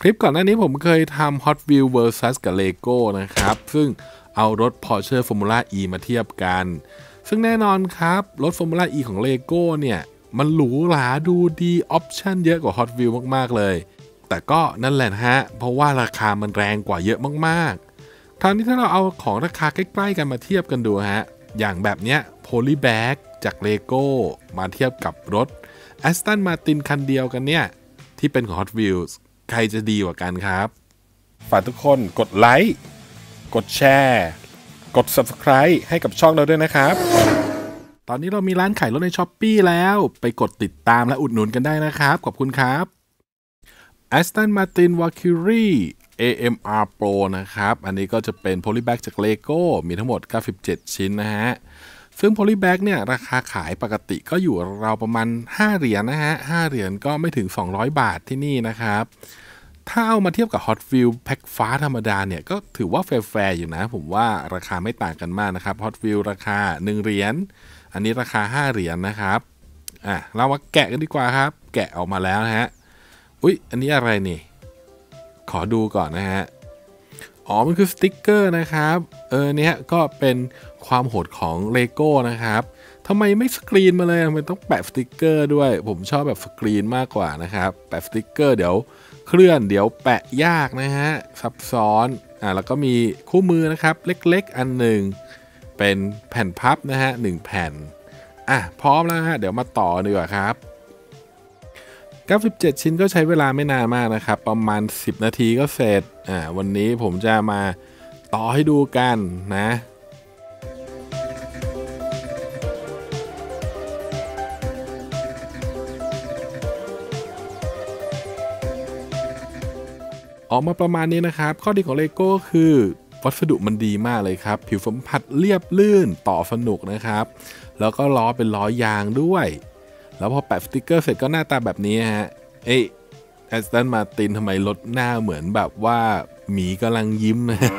คลิปก่อนหน้านี้ผมเคยทำ Hot Wheels vs กับ Lego นะครับ ซึ่งเอารถ Porsche Formula E มาเทียบกัน ซึ่งแน่นอนครับ รถ Formula E ของ Lego เนี่ย มันหรูหราดูดี option เยอะกว่า Hot Wheels มาก ๆ เลย แต่ก็นั่นแหละฮะ เพราะว่าราคามันแรงกว่าเยอะมากๆคราวนี้ถ้าเราเอาของราคาใกล้ๆกันมาเทียบกันดูฮะ อย่างแบบเนี้ย Polybag จาก Lego มาเทียบกับรถ Aston Martin คันเดียวกันเนี่ยที่เป็นของ Hot Wheels ใครจะดีกว่ากันครับ ฝากทุกคนกดไลค์ กดแชร์ กด Subscribe ให้กับช่องเราด้วยนะครับ ตอนนี้เรามีร้านขายรถใน s h อ p e e แล้ว ไปกดติดตามและอุดหนุนกันได้นะครับ ขอบคุณครับ Aston Martin Valkyrie AMR Pro นะครับ อันนี้ก็จะเป็น Polybag จาก Lego มีทั้งหมด 97 ชิ้นนะฮะ ซึ่ง Polybag เนี่ยราคาขายปกติก็อยู่เราประมาณ 5 เหรียญนะฮะ 5 เหรียญก็ไม่ถึง 200 บาทที่นี่นะครับ ถ้าเอามาเทียบกับ Hot Wheel แพ็คฟ้าธรรมดาเนี่ย ก็ถือว่าแฟร์ๆอยู่นะ ผมว่าราคาไม่ต่างกันมากนะครับ Hot Wheel ราคา 1 เหรียญ อันนี้ราคา 5 เหรียญนะครับอะเรามาแกะกันดีกว่าครับ แกะออกมาแล้วนะฮะ อุ๊ย อันนี้อะไรนี่ ขอดูก่อนนะฮะ อ๋อ มันคือสติกเกอร์นะครับ เออเนี้ยก็เป็นความโหดของ Lego นะครับทำไมไม่สกรีนมาเลยมันต้องแปะสติกเกอร์ด้วย ผมชอบแบบสกรีนมากกว่านะครับ แปะสติกเกอร์เดี๋ยวเคลื่อนเดี๋ยวแปะยากนะฮะ ซับซ้อน อ่าแล้วก็มีคู่มือนะครับ เล็กๆ อันหนึ่งเป็นแผ่นพับนะฮะหนึ่งแผ่น อะพร้อมแล้วฮะ เดี๋ยวมาต่อดีกว่าครับ 97 ชิ้นก็ใช้เวลาไม่นานมากนะครับ ประมาณ 10 นาทีก็เสร็จอ่าวันนี้ผมจะมาต่อให้ดูกันนะออกมาประมาณนี้นะครับ ข้อดีของเลโก้คือ วัสดุมันดีมากเลยครับ ผิวสัมผัสเรียบลื่นต่อสนุกนะครับ แล้วก็ล้อเป็นล้อยางด้วย แล้วพอแปะสติกเกอร์เสร็จก็หน้าตาแบบนี้ฮะ เอ้ Aston Martin ทำไมรถหน้าเหมือนแบบว่าหมีกำลังยิ้มนะ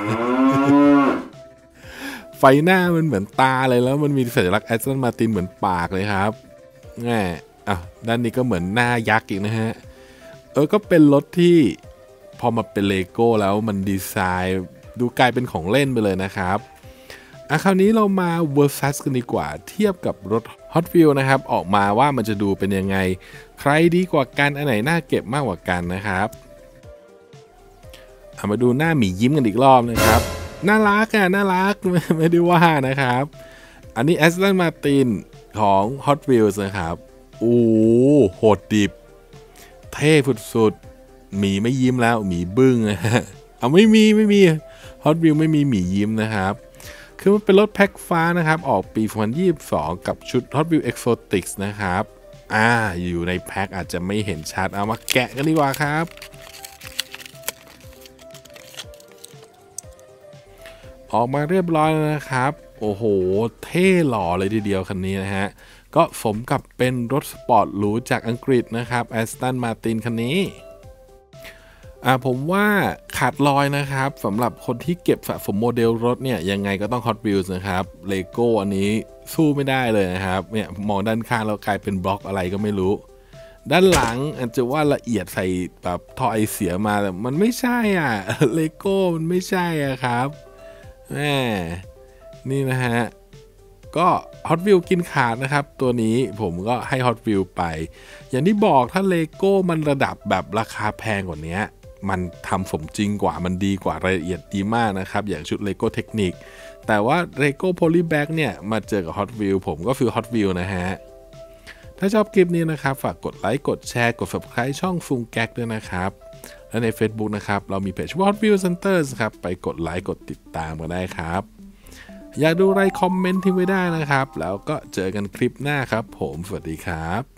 ไฟหน้ามันเหมือนตาเลยแล้วมันมีสัญลักษณ์ Aston Martin เหมือนปากเลยครับแง่อะด้านนี้ก็เหมือนหน้ายักษ์อีกนะฮะ เออก็เป็นรถที่พอมาเป็นเลโก้แล้วมันดีไซน์ดูกลายเป็นของเล่นไปเลยนะครับ อะคราวนี้เรามา versus กันดีกว่า เทียบกับรถ Hot Wheels นะครับ ออกมาว่ามันจะดูเป็นยังไง ใครดีกว่ากันอันไหนน่าเก็บมากกว่ากันนะครับเอามาดูหน้าหมียิ้มกันอีกรอบนะครับ น่ารักอะน่ารักไม่ได้ว่านะครับ อันนี้ Aston Martin ของ Hot Wheels นะครับโอ้โหดดิบ เท่สุดๆหมีไม่ยิ้มแล้วหมีบึ้งนะฮะเอาไม่มีไม่มี Hot Wheels ไม่มีหมียิ้มนะครับ คือมันเป็นรถแพ็คฟ้านะครับ ออกปี 2022 กับชุด Hot Wheels Exotics นะครับ อ่า อยู่ในแพ็คอาจจะไม่เห็นชัด เอามาแกะกันดีกว่าครับ ออกมาเรียบร้อยแล้วนะครับ โอ้โห เท่หล่อเลยทีเดียวคันนี้นะฮะ ก็สมกับเป็นรถสปอร์ตหรูจากอังกฤษนะครับ Aston Martin คันนี้ อ่า ผมว่า ขาดลอยนะครับสำหรับคนที่เก็บสะสมโมเดลรถเนี่ยยังไงก็ต้อง Hot Wheels นะครับเลโก้อันนี้สู้ไม่ได้เลยนะครับเนี่ยมองด้านข้างแล้วกลายเป็นบล็อกอะไรก็ไม่รู้ ด้านหลังอาจจะว่าละเอียดใส่แบบท่อไอเสียมาแต่มันไม่ใช่อะเลโก้มันไม่ใช่อะครับแหมนี่นะฮะก็ Hot Wheel กินขาดนะครับ ตัวนี้ผมก็ให้ Hot Wheel ไป อย่างที่บอกถ้าเลโก้มันระดับแบบราคาแพงกว่านี้ มันทำสมจริงกว่ามันดีกว่ารายละเอียดดีมากนะครับ อย่างชุด Lego Technic แต่ว่า Lego Polybag เนี่ย มาเจอกับ Hot Wheel ผมก็ฟิล Hot Wheel นะฮะ ถ้าชอบคลิปนี้นะครับ ฝากกดไลค์กดแชร์กด subscribe ช่องฟุงแก๊กด้วยนะครับ และใน Facebook นะครับ เรามีเพจ Hot Wheel Centers ครับ ไปกดไลค์กดติดตามกันได้ครับอยากดูอะไรคอมเมนต์ทิ้งไว้ได้นะครับ แล้วก็เจอกันคลิปหน้าครับ ผมสวัสดีครับ